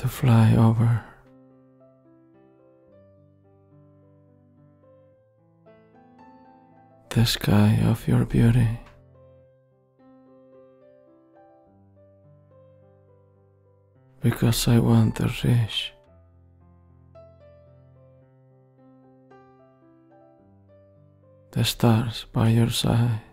To fly over the sky of your beauty. Because I want to reach the stars by your side.